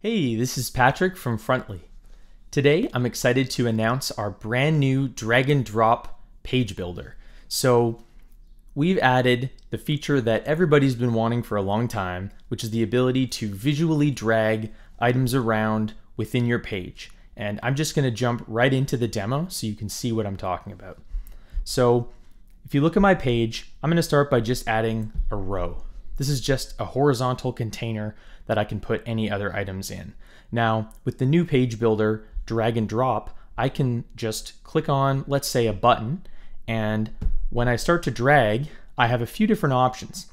Hey, this is Patrick from Frontly. Today, I'm excited to announce our brand new drag and drop page builder. So, we've added the feature that everybody's been wanting for a long time, which is the ability to visually drag items around within your page. And I'm just going to jump right into the demo so you can see what I'm talking about. So, if you look at my page, I'm going to start by just adding a row. This is just a horizontal container that I can put any other items in. Now, with the new page builder, drag and drop, I can just click on, let's say, a button, and when I start to drag, I have a few different options.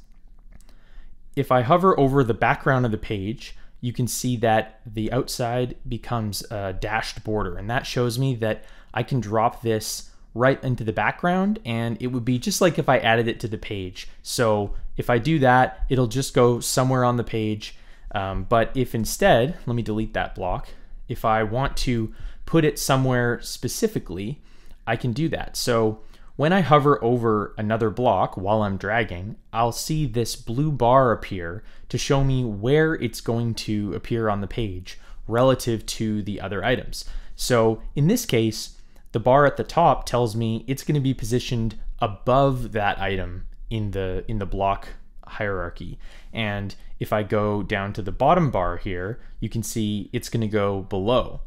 If I hover over the background of the page, you can see that the outside becomes a dashed border, and that shows me that I can drop this right into the background and it would be just like if I added it to the page. So if I do that, it'll just go somewhere on the page. Um, but if instead, let me delete that block. If I want to put it somewhere specifically, I can do that. So when I hover over another block while I'm dragging, I'll see this blue bar appear to show me where it's going to appear on the page relative to the other items. So in this case, the bar at the top tells me it's going to be positioned above that item in the in the block hierarchy. And if I go down to the bottom bar here, you can see it's going to go below.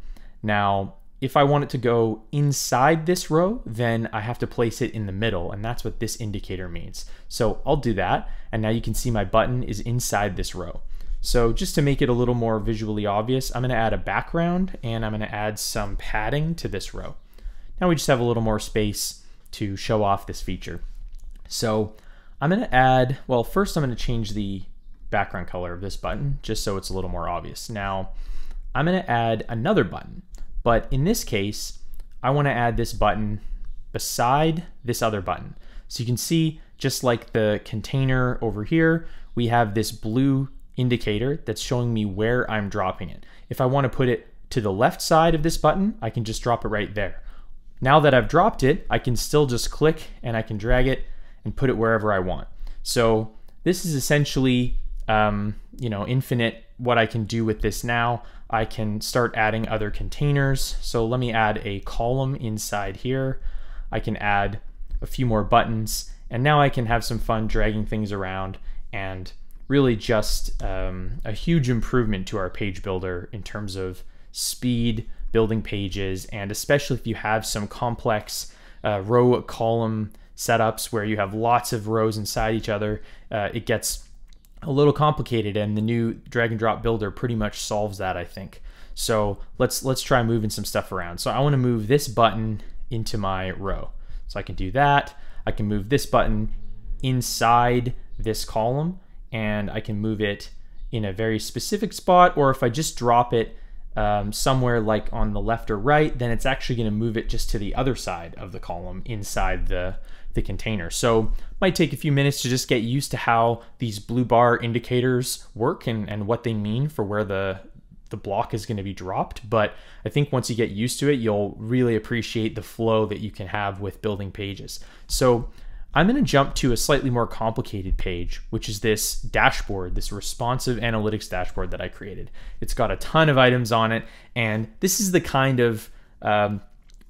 Now, if I want it to go inside this row, then I have to place it in the middle, and that's what this indicator means. So I'll do that, and now you can see my button is inside this row. So just to make it a little more visually obvious, I'm going to add a background, and I'm going to add some padding to this row. Now we just have a little more space to show off this feature. So I'm going to add, well, first I'm going to change the background color of this button just so it's a little more obvious. Now I'm going to add another button, but in this case, I want to add this button beside this other button. So you can see just like the container over here, we have this blue indicator that's showing me where I'm dropping it. If I want to put it to the left side of this button, I can just drop it right there. Now that I've dropped it, I can still just click and I can drag it and put it wherever I want. So this is essentially, um, you know, infinite what I can do with this now. I can start adding other containers. So let me add a column inside here. I can add a few more buttons and now I can have some fun dragging things around and really just um, a huge improvement to our page builder in terms of speed, building pages, and especially if you have some complex uh, row column setups where you have lots of rows inside each other, uh, it gets a little complicated and the new drag and drop builder pretty much solves that I think. So let's let's try moving some stuff around. So I want to move this button into my row. So I can do that. I can move this button inside this column and I can move it in a very specific spot or if I just drop it um, somewhere like on the left or right, then it's actually going to move it just to the other side of the column inside the, the container. So might take a few minutes to just get used to how these blue bar indicators work and, and what they mean for where the, the block is going to be dropped. But I think once you get used to it, you'll really appreciate the flow that you can have with building pages. So I'm going to jump to a slightly more complicated page, which is this dashboard, this responsive analytics dashboard that I created. It's got a ton of items on it, and this is the kind of um,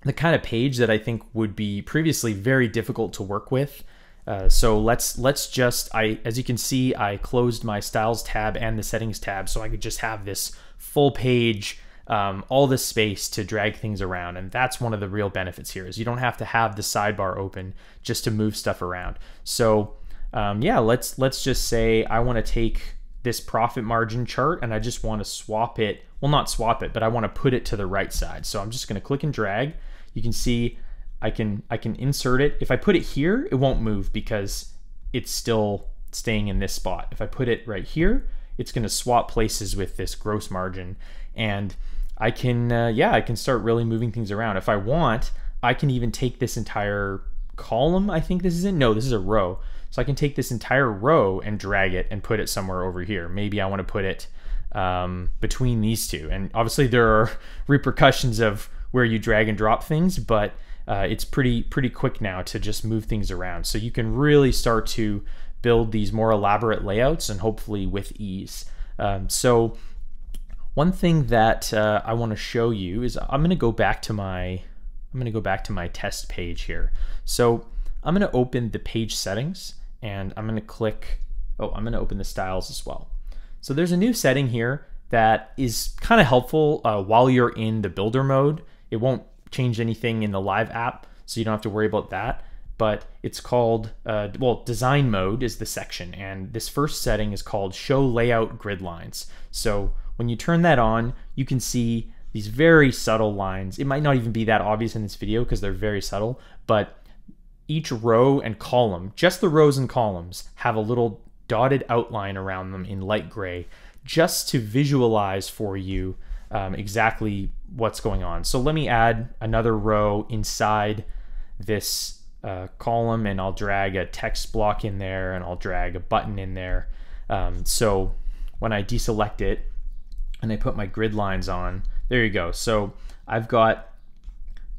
the kind of page that I think would be previously very difficult to work with. Uh, so let's let's just I as you can see I closed my styles tab and the settings tab so I could just have this full page um, all this space to drag things around. And that's one of the real benefits here is you don't have to have the sidebar open just to move stuff around. So um, yeah, let's let's just say I want to take this profit margin chart and I just want to swap it. Well, not swap it, but I want to put it to the right side. So I'm just going to click and drag. You can see I can I can insert it. If I put it here, it won't move because it's still staying in this spot. If I put it right here, it's going to swap places with this gross margin. And I can, uh, yeah, I can start really moving things around. If I want, I can even take this entire column, I think this is in. No, this is a row. So I can take this entire row and drag it and put it somewhere over here. Maybe I want to put it um, between these two. And obviously there are repercussions of where you drag and drop things, but uh, it's pretty pretty quick now to just move things around. So you can really start to build these more elaborate layouts and hopefully with ease. Um, so One thing that uh, I want to show you is I'm going to go back to my I'm going to go back to my test page here. So I'm going to open the page settings and I'm going to click, oh, I'm going to open the styles as well. So there's a new setting here that is kind of helpful uh, while you're in the builder mode. It won't change anything in the live app, so you don't have to worry about that. But it's called, uh, well, design mode is the section, and this first setting is called show layout grid lines. So when you turn that on, you can see these very subtle lines. It might not even be that obvious in this video because they're very subtle, but each row and column, just the rows and columns, have a little dotted outline around them in light gray just to visualize for you um, exactly what's going on. So let me add another row inside this uh, column and I'll drag a text block in there and I'll drag a button in there. Um, so when I deselect it and I put my grid lines on, there you go. So I've got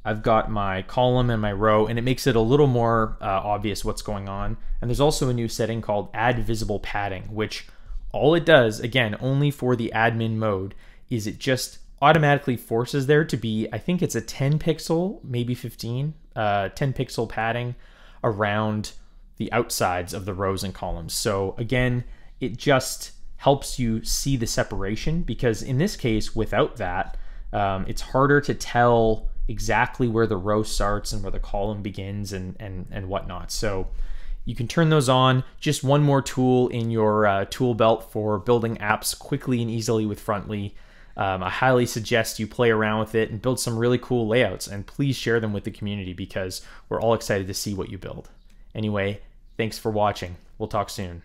I've got my column and my row, and it makes it a little more uh, obvious what's going on. And there's also a new setting called Add Visible Padding, which all it does, again, only for the admin mode, is it just automatically forces there to be, I think it's a 10 pixel, maybe 15, uh, 10 pixel padding around the outsides of the rows and columns. So again, it just helps you see the separation because in this case, without that, um, it's harder to tell exactly where the row starts and where the column begins and, and, and whatnot. So you can turn those on. Just one more tool in your uh, tool belt for building apps quickly and easily with Frontly. Um, I highly suggest you play around with it and build some really cool layouts and please share them with the community because we're all excited to see what you build. Anyway, thanks for watching. We'll talk soon.